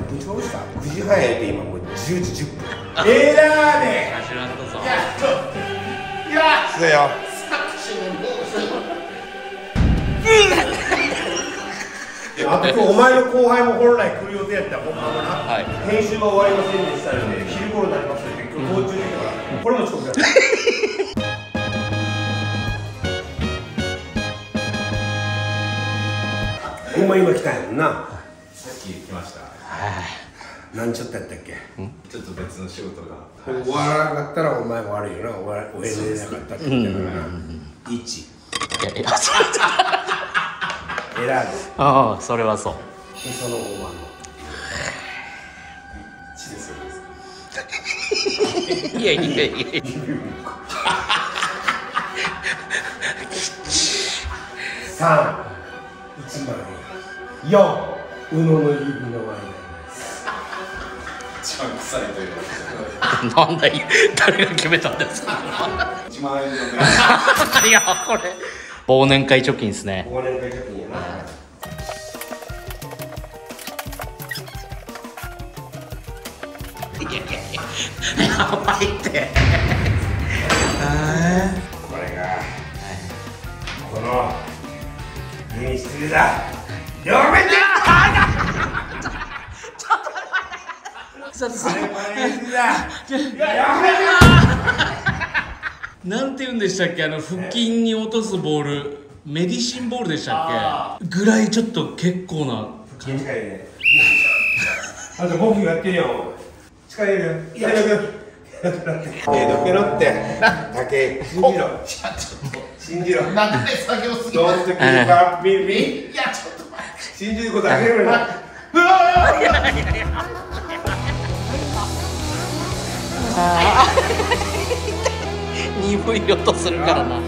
何分遅した9時半やって今もう10時10分ええなーね知らんとぞいやそうよあと今日お前の後輩も本来来る予定やったらほんまはな、はい編集が終わりませんでしたので昼頃になりますので今日途中でから、これも遅刻だほんま今来たんやんな何ちょっとやったっけ？ちょっと別の仕事が。終わらなかったらお前も悪いよな。終わ終えれなかったって言ったからな。1いやいや そう。選ぶ。ああそれはそう。でその5番の。血ですよいやいやいや。いや三。一万円四。宇野の指の一番臭いというなんだい誰が決めたんですか？1万円いやこれ。忘年会貯金ですね。忘年会貯金やないやいやいや。やばいって。これが。この演出だ。両面でちょっとこれなんて言うんでしたっけあの腹筋に落とすボール。メディシンボールでしたっけ。ぐらいちょっと結構な近いね。あと僕やってるよ近いよいやいやいやえどけろって。竹。信じろ。信じろなんで作業するどうして君がビビいやちょっと信じることあげるな 鈍い音するからな。よ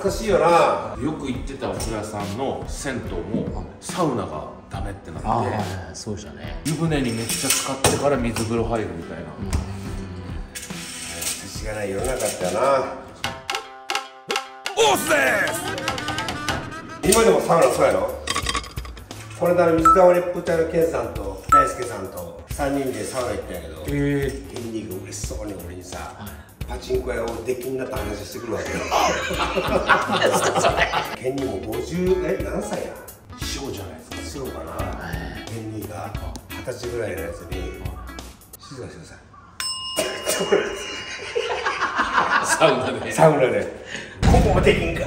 懐かしいよな。よく行ってたお風呂屋さんの銭湯もサウナがダメってなってああそうでしたね。湯船にめっちゃ使ってから水風呂入るみたいな、しがない世の中だったよな。オスです！今でもサウナそうやろ？この間水溜りプタのケンさんと大輔さんと3人でサウナ行ったんやけどえー。が嬉しそうに俺にさパチンコ屋をデッキになった話してくるわけよ。ケンニーも50え何歳や？師匠じゃないですか。そうかな。ケンニーが二十歳ぐらいのやつに静かにしてください。サウナで。サウナで「ここもできんか!」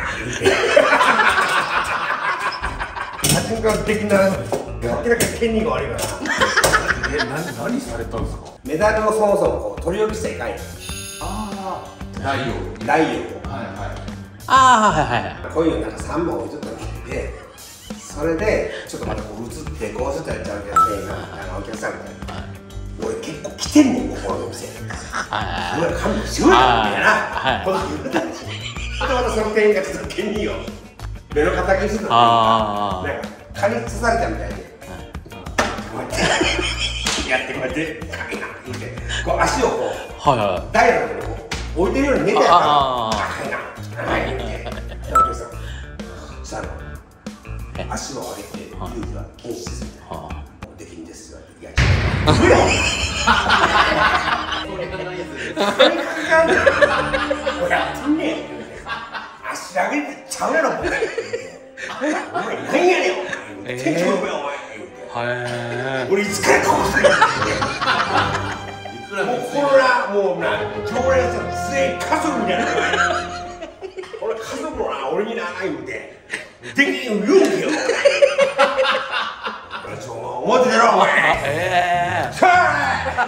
パチンコはできんなら明らかにケンニーが悪いから。なえ何何されたんですか？メダルをそもそもこう取り呼びしちゃいかんよああ大王ライはいはい。ああはいはいはいこういうのなんか3本置いとったのがあってそれでちょっとまたこう映ってこうするとやっちゃうけどねあのお客さんみたいな俺結構来てんねんここのお店。は俺ら勘弁してくれよみたいな。はいこと言ったんですよあとまたその店員がちょっとケニーを目の敵にしてたの。あなんか蚊に刺されたみたいで。こうやってやってこうやってこう足をこうはいはダイヤの置いてるように寝てやったら。あー高いな。高いな。ってでお客さんしたの足を上げて遊戯は禁止ですみたいなはできんですよいや違う俺やってんね。ん足上げてちゃうやろお前お前何やね。んお前天気よお前俺いつからここ来たんやいくらもうコロナもうな常連さん全員家族みたいな。俺家族もな俺にな言うてできんよ言うけよ。思ってたろお前。えさあ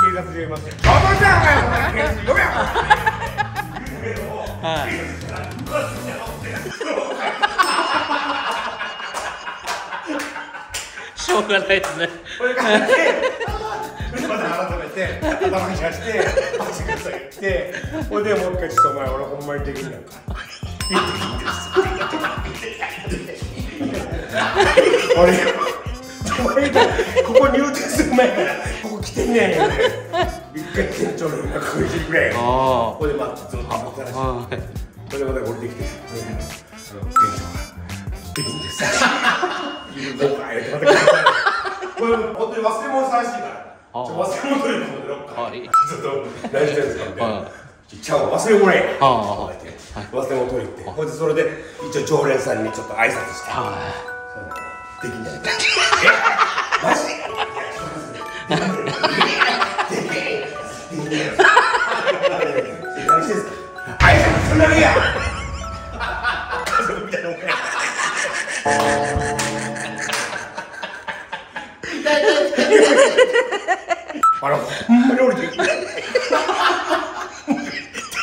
警察で言いますよ。お前さんお前警察呼べよはい。しょうがないですねて頭に出して足が下げてほいでもう一回ちょっとお前俺ほんまにできんなんか俺ここ入店する前からここ来てんねんよね一回店長の中食いじるくれあここでまあずっと待ったらしいあはいそれでまた降りてきて、あの店長ができんです。僕はやってまたこれ本当に忘れ物さらしいから。ちょ忘れ物に戻ろうか。はいちょっと何してるんですか？みたいなは。ちゃう忘れ物や。あ忘れ物取りって、ほいでそれで一応常連さんにちょっと挨拶して。はできんだよ。え、マジ？挨拶するだけや。家族みたいなもんや。あら、ほんまに降りてきて。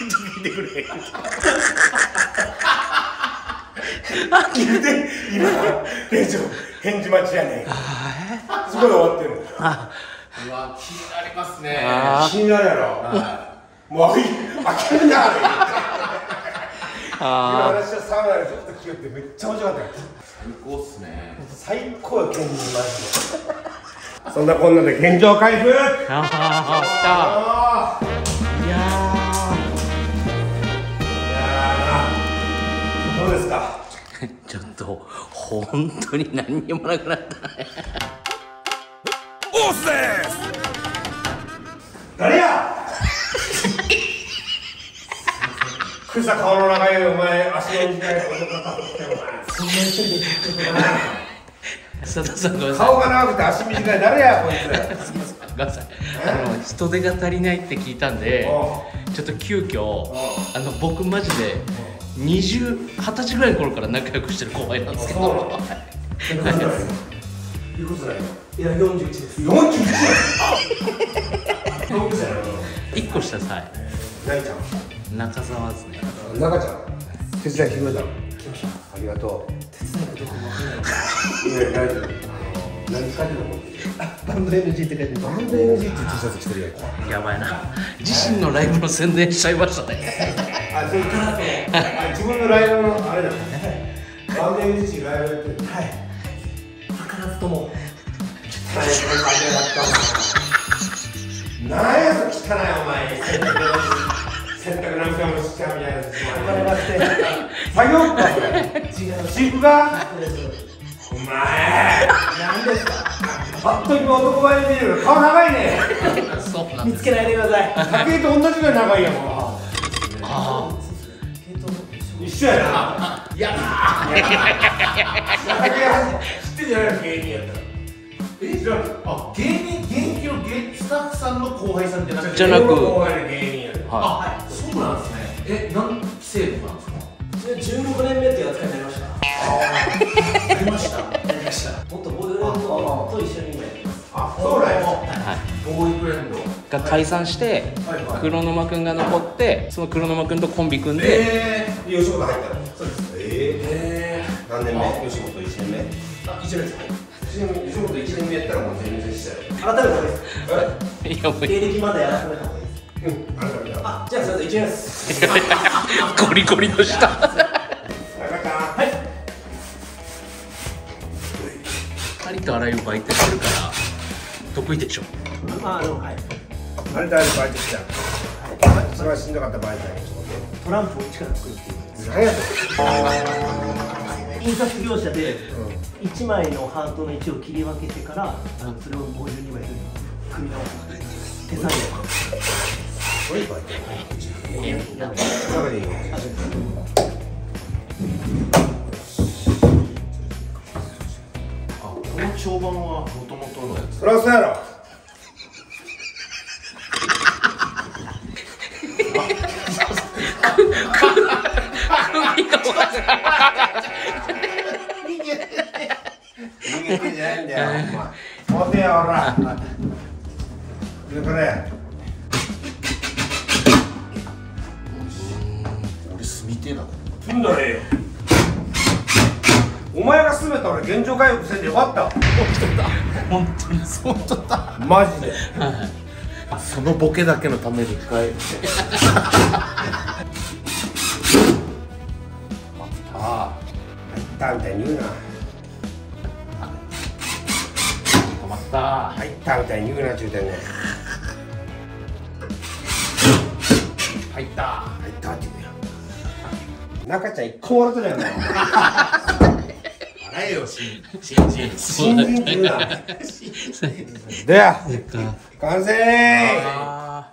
聞いてくれ。聞いて、今、店長、返事待ちやねん。そこで終わってるの。うわ気になりますねあ気になるやろ。もう、あい、諦めなあれ。今あ私はサウナでずっと聞いてめっちゃ面白かったよ。最高っすね最高よ、健人マジで。そんなこんなで現状回復？あああ。あいやいやーどうですか？ー ちょっと本当に何にもなくなったね誰や。草顔の長いお前足の短いお前そんな一人佐田さんごめんなさい。顔が長くて足短い。誰やこいつ。ごめんなさい。あの人手が足りないって聞いたんでちょっと急遽あの僕マジで20 20歳ぐらいの頃から仲良くしてる後輩なんですけど。い。くつだよいや、41です。41歳どう歳なの1個下さい。何ちゃん？中澤ですね。中ちゃん手伝い来てくれたの来ました。ありがとう手伝いかどうかもわかんない。いや大丈夫あの何使ってたバンド NG って書いてバンド NG って T シャツ着てるやんやばいな自身のライブの宣伝しちゃいましたねあ、そういうあ自分のライブのあれだねバンド NG ライブやってるはい。図らずとも。大変な感じだったななんやそ汚いお前洗濯何回もしちゃうみたいなお金がして。作業かそれ違う。私服が。お前何ですか。パッと今男前に見える顔長いねそうなん見つけないでください。竹井と同じぐらい長いやんもあ一緒やないやだ竹井は知ってんじゃないの芸人やったらえ知らんあ芸人現役の芸スタッフさんの後輩さんじゃなくてじゃなく後輩の芸人やるはいあはいそうなんですねえ何期生とかなんですか16年目っていう扱いになりました。ありましたやりました。もっとボーイフレンドと一緒に今や。ってます。あそうなんや。い、はい。ボーイフレンド。が解散してはい。はい。黒沼くんが残ってその黒沼くんとコンビ組んで。え吉本入ったの。そうです。えええ何年目吉本1年目。あ、一緒です。吉本1年目やったらもう全然したよ。改めた方がいいです。え？いやもう。芸歴まで改めた。うん。あれだめだあ、じゃあ、すみません、一年です。ゴリゴリの下。はい。ありとあらゆるバイトしてるから得意でしょ。まあ、あの、はい。あれ誰バイトした。それはしんどかったバイトやトランプを一から作るっていう。何やそれ印刷業者で1枚のハートの位置を切り分けてからそれを52枚ず組の手作業あこの長板はもともとのやつ。そりゃそうやろ。逃げてんじゃないんだよお前持てえなすんだねえよ。お前が全て俺現状回復せんでよかった。本当にそうマジで。そのボケだけのために一回。あ入ったみたいに言うな。止まった。入ったみたいに言うなっちゅうてんねん。入った。入ったって中ちゃん一個も笑ってないよな。よ新新人。新人。って言うなでや完成。あ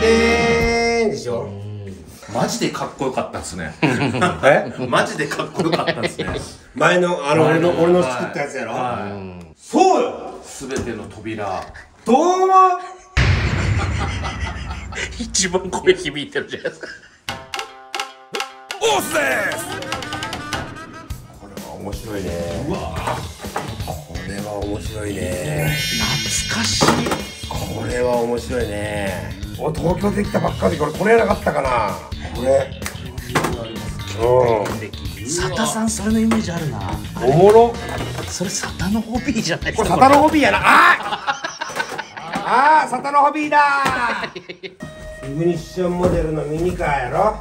でしょマジでかっこよかったっすね。え？マジでかっこよかったっすね。前のあの俺の俺の作ったやつやろ？はそうよ。いすべての扉。どうも 一番声響いてるじゃないですか。これは面白いね。うわこれは面白いね。懐かしい。これは面白いね。お東京できたばっかり。これこれやなかったかな。これ。うサタさんそれのイメージあるな。んおもろ。それサタのホビーじゃないですかこれサタのホビーやな。あーあーサタのホビーだ。イグニッションモデルのミニカーやろ。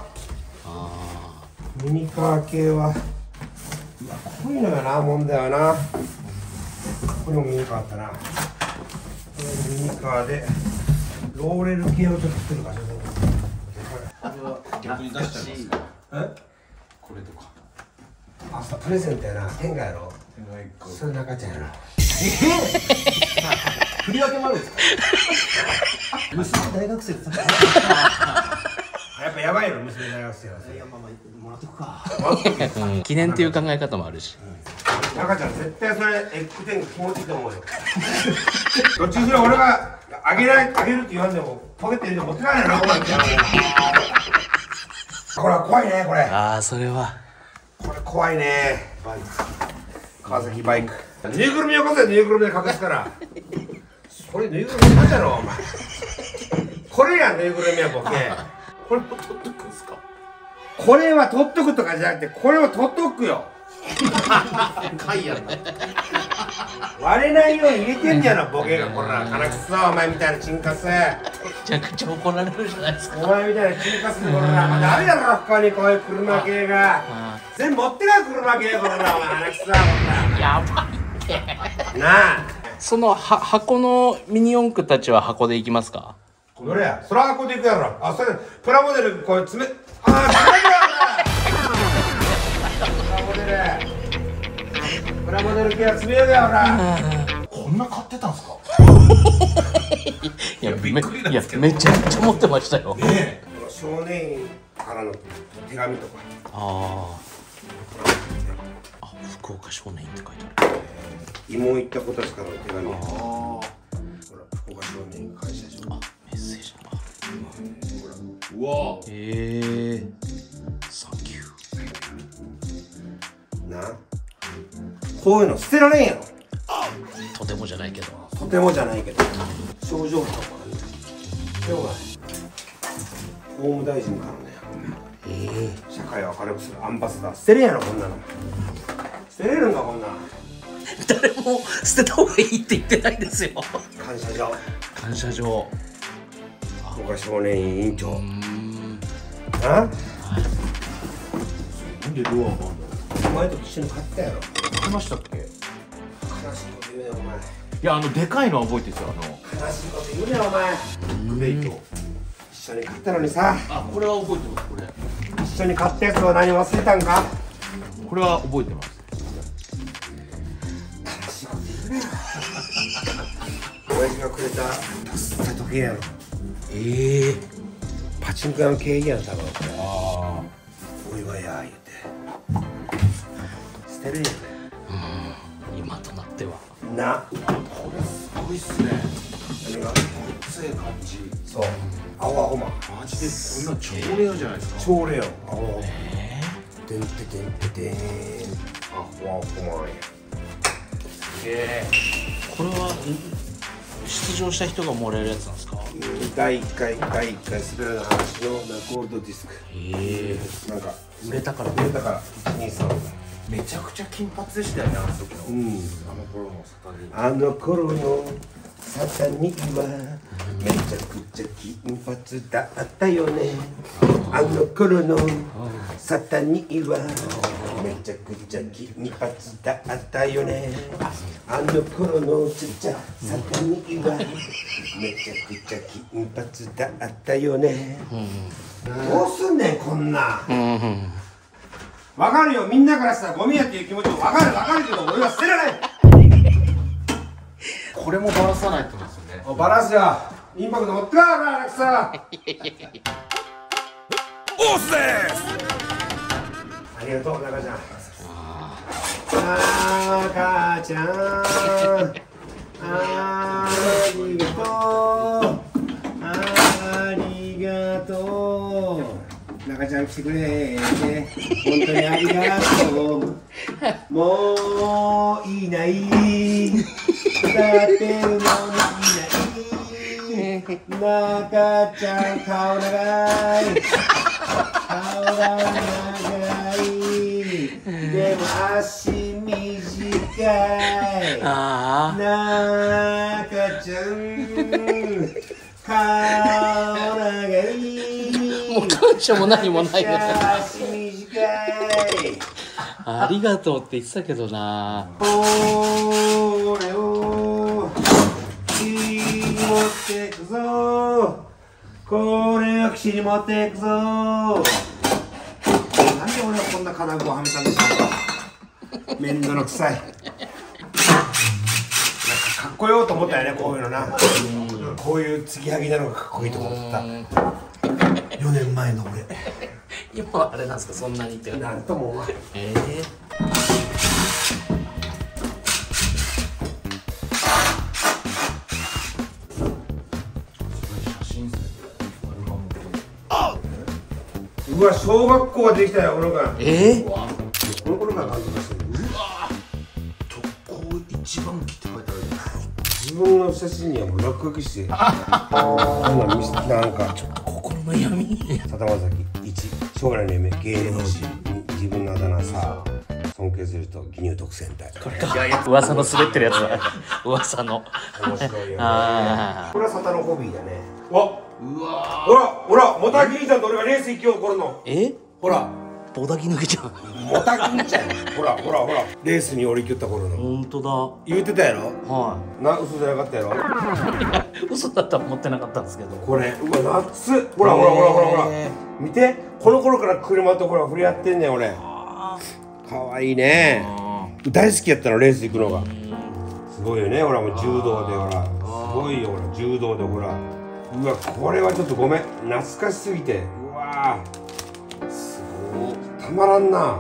ミニカー系はうわこういうのがなもんだよな。ここにもミニカーあったな。これミニカーでローレル系をちょっと作るかしら逆に出しちゃいますか。え？これとか。あさプレゼントやな。天下やろ。天外一個。それ中ちゃんやろ振り分けもあるんですか？娘大学生ってやっぱやばいの娘大学生はさいやまあまあもらっとくか。うん記念っていう考え方もあるし。中ちゃん絶対それエッグ天狗気持ちいいと思うよ。どっちにしろ俺があげないあげるって言わんでもポケット入れて持って帰れなこれこれは怖いねこれ。ああそれは。これ怖いね。バイク。川崎バイクぬいぐるみよこせぬいぐるみで隠すから。それぬいぐるみなんだろお前。これやんぬいぐるみはボケ。これも取っとくんすか？これは取っとくとかじゃなくてこれを取っとくよ。貝やんな割れないように入れてんじゃんボケが。こら金くそお前みたいなチンカスめちゃくちゃ怒られるじゃないですか。お前みたいなチンカスこらまあダメだろ他にこういう車系が。全部持ってない車系こらお前金くそこやばい。ら なあ。そのは箱のミニ四駆たちは箱で行きますか？どれや？そら箱で行くやろ。あそれプラモデルこう詰めああ詰めるやろプラモデルプラモデル系は詰めようやほらこんな買ってたんすか？いやびっくりなんいやですけど。めちゃくちゃ持ってましたよ。ね少年院からの手紙とか。あー。あ福岡少年院って書いてある慰問行った子たちからの手紙。えほあら福岡少年院感謝状あメッセージあうわへえサンキュー。な？こういうの捨てられんやろ。とてもじゃないけど。とてもじゃないけど。症状とかもある。今日は法務大臣からね社会を明るくするアンバサダー。捨てれんやろこんなの。捨てれるんかこんなの 誰も捨てた方がいいって言ってないですよ。感謝状。感謝状。福岡少年院委員長。うーんななんでドアがあんの？お前と一緒に買ったやろ。買いましたっけ？い悲しいこと言うねお前。やあのでかいのは覚えてるんですよあの。悲しいこと言うねお前。グベイト一緒に買ったのにさ。あこれは覚えてますこれ。一緒に買ったやつを何忘れたんか？これは覚えてます親父がくれたタスタ時計やろ。ええ。パチンコ屋の経営やん多分。あお祝いや言うて。捨てるんや今となっては。ねな。あこれすごいっすね。何が強い感じ。そう。青青マンマジでこんなん超レアじゃないですか。超レア青青てんててんててん。あほわほわや。え。これはん出場した人がもらえるやつなんですか？第1回第1回スベラの話のゴールドディスク。ええ。なんか売れたから。売れたから。123めちゃくちゃ金髪でしたよねあの時の、うん。あの頃のサタデーあの頃のサタニはめちゃくちゃ金髪だったよね。あの頃のサタニはめちゃくちゃ金髪だったよねあの頃のちっちゃサタニはめちゃくちゃ金髪だったよね。どうすんねんこんな。んうんうんわかるよ。みんなからしたらゴミやっていう気持ちもわかる。わかるけど俺は捨てられない これもバラさないってことですよね。おバランスやインパクト持ってかなアレクサオスです。ありがとう中ちゃん赤ちゃんありがとうありがとう。中ちゃん来てくれて本当にありがとう。もういない。だってるのにいない中ちゃん顔長い。顔が長あ中ちゃん顔長い。もう感謝も何もないよあありがとうって言ってたけどな。これを岸に持ってくぞ。これを岸に持ってくぞ。なんで俺はこんな金具をはめたんでしょうか。面倒の臭い。なんかかっこようと思ったよねこういうのな。こういう継ぎはぎなのがかっこいいと思ってた。4年前の俺。今はあれなんですかそんなにって。なんとも思わん。え写真っすねアルバムうわ小学校ができたよ俺がええこ写真にはもう落書きして。今見せなんか。心の闇。さだまさき一将来の夢芸能人自分のあだ名さ尊敬すると義乳特選隊。これか。噂の滑ってるやつだ 噂の。面白いよね。あこれはサタのホビーだね。わ。うわ。ほらほらモタギンちゃんと俺がレース行きようこれの。え？ほらボダギ抜けちゃう。モタギンちゃんほらほらほら。レースに俺行きよった頃の。本当だ。言うてたやろ？はな嘘じゃなかったやろ？い 嘘だったら思ってなかったんですけど。これうわ夏ほらほらほらほらほら。へ見て。この頃から車とほら触れ合ってんねん俺。かわいいね。大好きやったのレース行くのが。すごいよねほらもう柔道でほら。すごいよほら柔道でほら。うわこれはちょっとごめん。懐かしすぎて。うわたまらんな。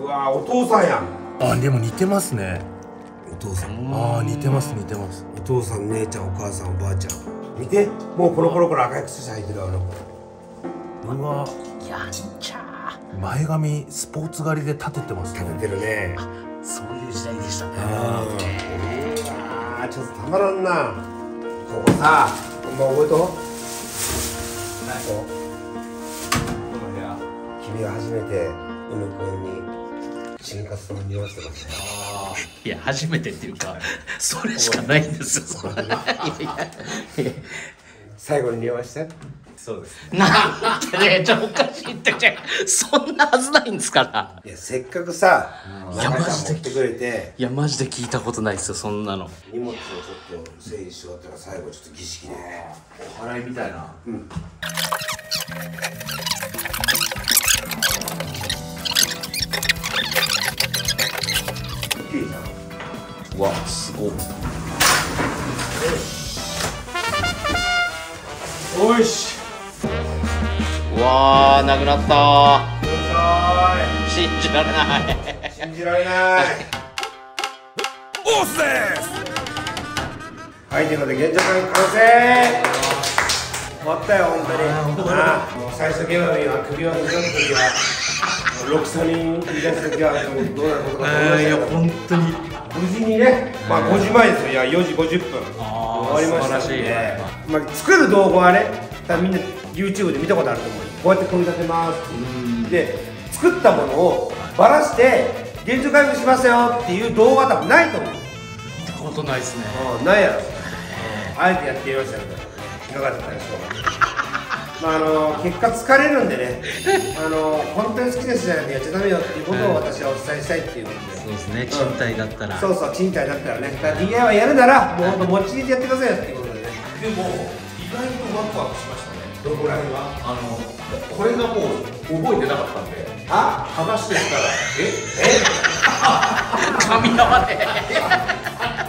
うわお父さんやあでも似てますね。お父さん。ああ似てます似てます。お父さん姉ちゃんお母さんおばあちゃん。見て。もうこの頃から赤い靴下履いてるあの子。うわ。やんちゃ前髪スポーツ狩りで立ててますね。食べてるね。そういう時代でしたね。あーちょっとたまらんな。ここさほんま覚えとこ君は初めてうぬくんに新活を匂わせてましたよいや初めてっていうか それしかないんですよ。最後に匂わして。なんてねちょっとおかしいってじゃそんなはずないんですから。いやせっかくさいや中マジで。ちゃん持ってくれて。いやマジで聞いたことないですよそんなの。荷物をちょっと整理しようって最後ちょっと儀式で。お祓いみたいな。いいじゃんわすごっ。おいし。うわーなくなった。信じられない。い信じられない。オスですはいということで現状会完成。終わったよ本当に。ああもう最初ゲームは首を抜く時は6三人繰り出す時はどうなることかと思いましたけど。本当に無事にね、まあ5時前ですよ、いや4時50分。終わりました。ん素晴で、まあ、作る動画はね、多分みんな YouTube で見たことあると思うこうやって組み立てますで、作ったものをばらして、現状回復しますよっていう動画は多分ないと思う、見たことないですね。うん、ないやろ、あえてやってみましたけど、いかがだったでしょうか？まああの結果疲れるんでね、あの本当に好きな人じゃないとやっちゃダメよっていうことを私はお伝えしたいっていうことで、そうですね。賃貸だったら。そうそう、賃貸だったらね、だから DIY やるなら、もうほんと持ち家でやってくださいよっていうことでね。でも意外とワクワクしましたね。どこら辺は？あのこれがもう覚えてなかったんで。あ？剥がしてしたらえ？噛み合わね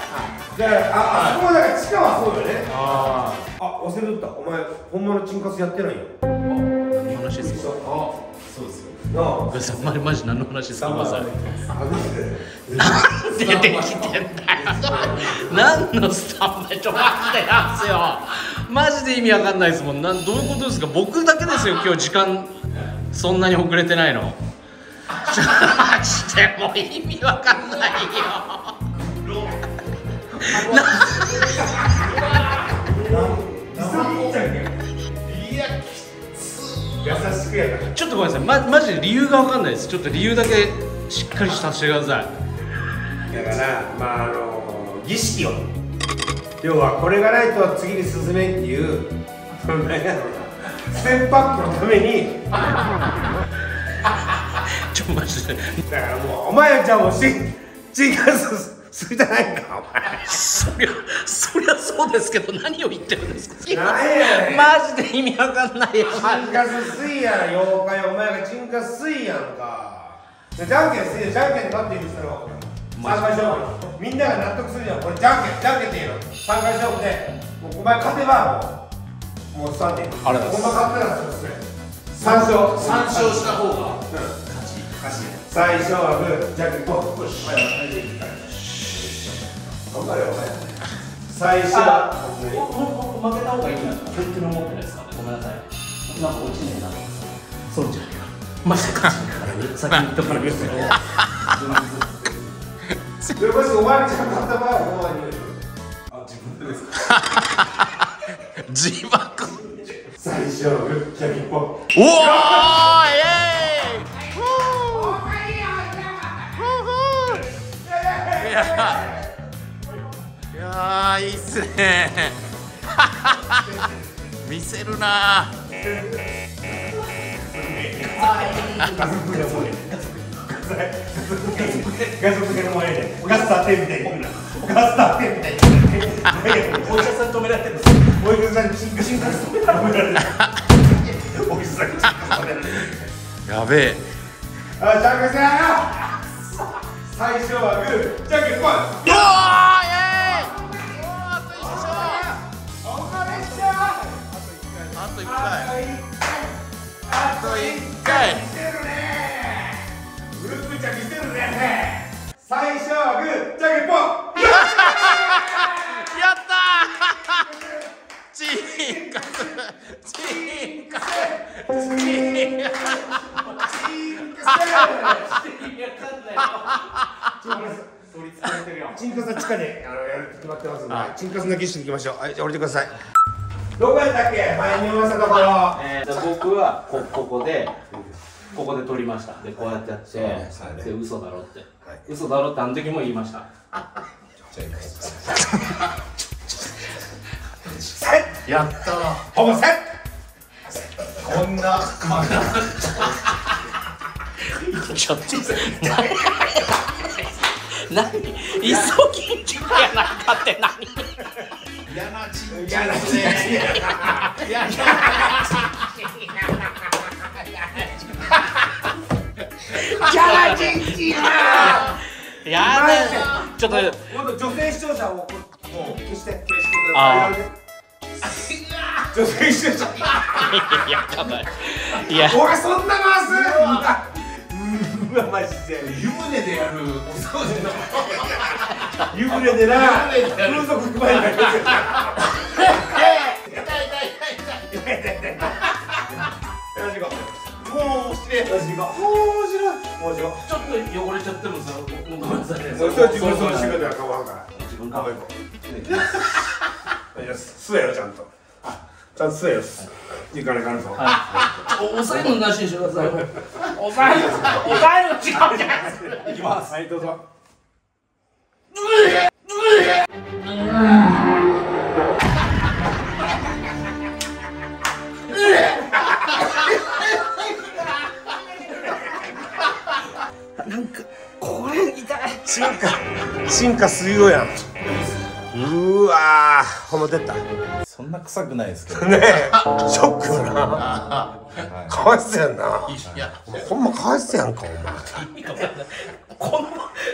だから、あ、あそこはだから地下はそうよね。ああ、忘れとった。お前、本物チンカスやってないよ。何の話ですか？あそうですよ。なあ。ごめんなさいまマジ何の話ですか？ごめんなさなんでできてんだよ。何のスタンバイ？ちょマジでなんすよ。マジで意味わかんないですもん。なんどういうことですか？僕だけですよ今日時間そんなに遅れてないの。マジでもう意味わかんないよ。ちょっとごめんなさいまマジで理由がわかんないですちょっと理由だけしっかりさせてくださいだから、まあ、あの、儀式を。要は、これがないと次に進めんっていう。そのなやろな。ステップアップのために。ちょマジでだから、もう、お前はじゃあ、もう、し、チンカス。するじゃないか、お前。そりゃそりゃそうですけど何を言ってるんですか？なんやねんマジで意味わかんないよチンカスすいやん、妖怪お前がチンカスすいやんか。じゃんけんすいよ、じゃんけんで勝っていいですよ。三回勝負。みんなが納得するじゃん、これじゃんけん、じゃんけんっていいの。三回勝負で、もうお前勝てばもう、もうスタート。ありがとうございますお前勝ったらそうする。三勝。参照した方が最初はグー、じゃんけんポン。頑張れよ、お前。最初は。負けた方がいいんだったら本当に思ってないですかごめんなさいなんか落ちねえなそうじゃんマジで勝ちだから先に言っとかなきゃいけないでもしお前ちゃんと勝った場合はお前にあ自分ですか自爆最初はグー、じゃんけポン。おおいいっすね。見せるな。ガスの前でガスターテンみたいなガスターテンみたいお医者さん止められてるお医者さんにチンカチン止められてるお医者さんにチン止められてるやべえあ、じゃんけんせや最初はグー、あと一あ回。あと一回見せるねウルフちゃん見せるね最初はグー、じゃんけんポンやったーチンカス。チンカス。チンカス。チンカス。は地下であのやるって決まってますんで、チンカス。の儀式に行きましょう。はい、じゃあ降りてください。どこやったっけ？前に見ましたところ。えー、僕はこここでここで撮りました。でこうやってやって。そうねで嘘だろって、嘘だろってあの時も言いました。やった。ーほぼセッこんな。ちょっと何？何？イソギンチャクやないかって何？嫌なチン嫌なチンやだ。ちょっと今度女性視聴者をこうもう消して消してくあださい女性視聴者い。やちょっといや俺そんな回すうわマジで湯船でやるお掃除の湯船でな風俗踏まえないよし行こうもうしてよし行こうもうしろもうしろちょっと汚れちゃってもさごめんなさいねもうそれ自分の仕事は構わんから自分かあもう行こうよし吸えよちゃんとちゃんと吸えよいいからいかんぞ押さえるのなしにしてください押さえる押さえる違うじゃないですかいきますはいどうぞ進化進化するよやんうわーほんま出た。ねそんな臭くないですけど。えショックよな。かわいそうやんなお前ほんまかわいそうやんかおこの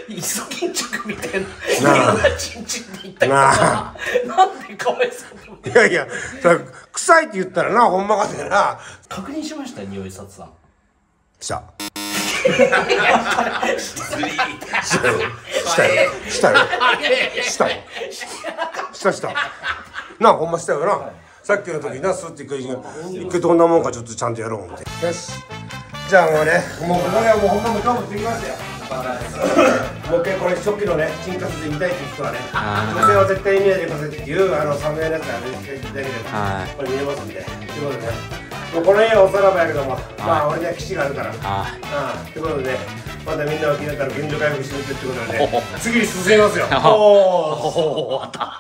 イソギンチャクみたいなあ。な変なチンチンで言った前なあ。なんでかわいそうにいやいや臭いって言ったらなほんまかでな。確認しました匂い札さん。した。したよ。したよ。したよ。したよした。なあほんましたよな。さっきの時なスッて一回一回どんなもんかちょっとちゃんとやろう思って。よし。じゃあもうねもうこれはもうほんまもう勝負できましたよもう一回これ初期のね金活で見たいっていう人はね女性は絶対見ないでくださいっていうあのサムネイルのやつあれ見ていただければはい。これ見えますんでということでね。もうこの絵はおさらばやけどもまあ俺には騎士があるから。ということで、またみんなが気になったら現状回復してみてってことでね、次に進めますよ。おお。終わった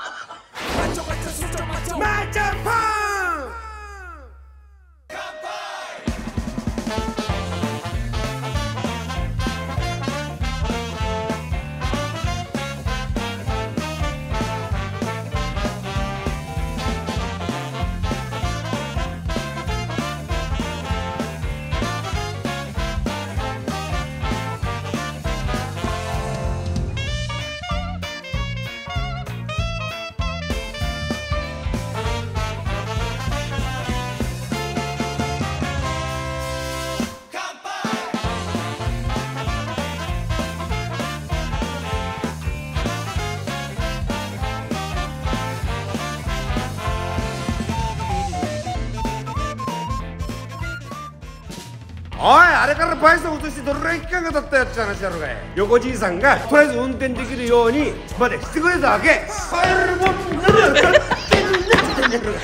れからバイソン落としてどれぐらい期間が経ったやつって話だろうがい。横じいさんがとりあえず運転できるようにまでしてくれたわけ。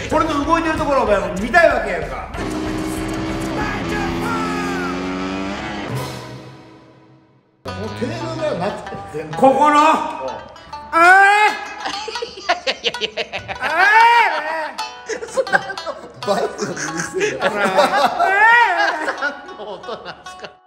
これの動いてるところをお前見たいわけやんか。ここの。ああ。もう音なんですか？